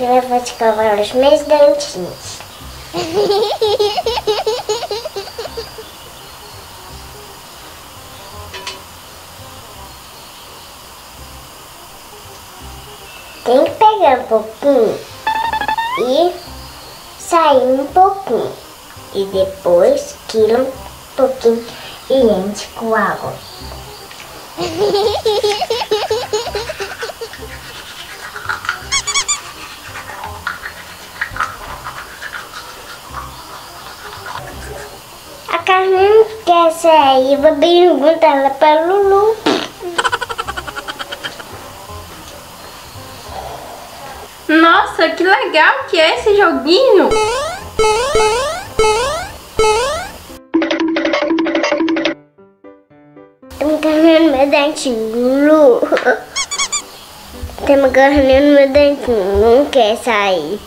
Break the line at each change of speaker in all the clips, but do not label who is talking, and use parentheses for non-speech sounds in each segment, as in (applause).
Agora vou escovar os meus dentinhos. (laughs) Tem que pegar um pouquinho e sair um pouquinho. E depois tira um pouquinho e enche com água. (laughs) Quer sair, vou perguntar ela para Lulu.
Nossa, que legal que é esse joguinho!
Tem uma carninha no meu dentinho, Lulu. Tem uma carninha no meu dentinho, não quer sair.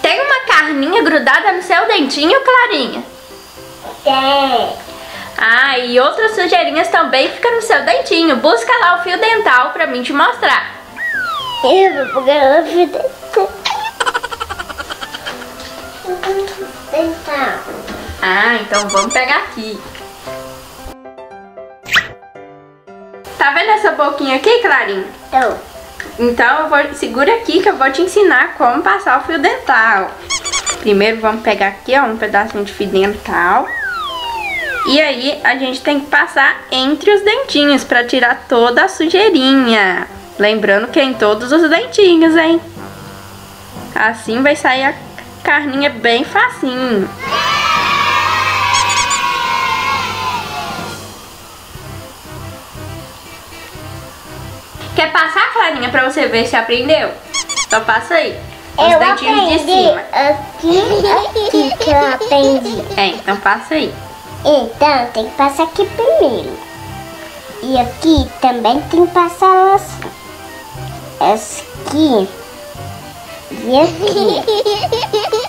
Tem uma carninha grudada no seu dentinho, Clarinha?
Tem.
Ah, e outras sujeirinhas também ficam no seu dentinho. Busca lá o fio dental pra mim te mostrar.
Eu vou pegar o fio dental. Dental.
Ah, então vamos pegar aqui. Tá vendo essa boquinha aqui, Clarinha?
Então,
Então eu vou segura aqui que eu vou te ensinar como passar o fio dental. Primeiro vamos pegar aqui, ó, um pedacinho de fio dental. E aí a gente tem que passar entre os dentinhos para tirar toda a sujeirinha. Lembrando que é em todos os dentinhos, hein? Assim vai sair a carninha bem facinho. Quer passar, Clarinha, pra você ver se aprendeu? Só passa aí. Os
eu
dentinhos de cima.
aqui, aqui que eu aprendi.
É, então passa aí.
Então, tem que passar aqui primeiro. E aqui também tem que passar assim. Essa aqui. E aqui.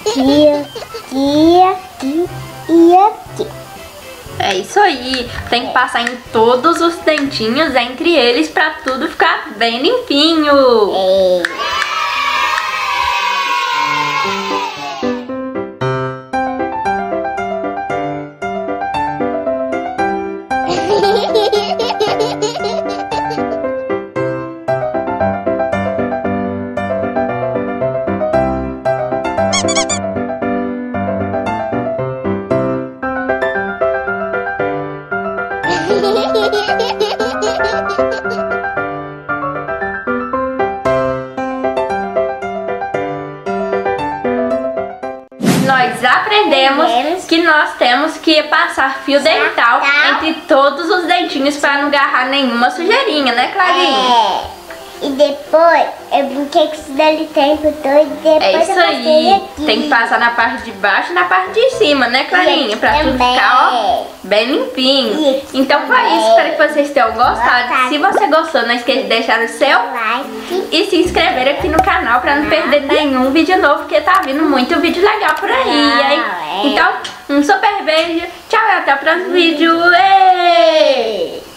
Aqui, aqui, aqui e aqui.
É isso aí. Tem que passar em todos os dentinhos entre eles pra tudo ficar bem limpinho.
É.
Nós aprendemos que nós temos que passar fio dental entre todos os dentinhos pra não agarrar nenhuma sujeirinha, né, Clarinha?
É. E depois eu brinquei com isso dali tempo todo e depois
É
eu
isso
passei
aí.
aqui.
Tem que passar na parte de baixo e na parte de cima, né, Clarinha? Pra tudo
também.
ficar, ó, bem limpinho.
Aqui
Então foi
também.
isso. Espero que vocês tenham gostado.
Gostado.
Se você gostou, não esqueça de deixar o seu
Like.
e se inscrever aqui no canal pra não perder nenhum vídeo novo, porque tá vindo muito vídeo legal por aí, hein?
Não, é.
Então, um super beijo, tchau e até o próximo vídeo. Ei!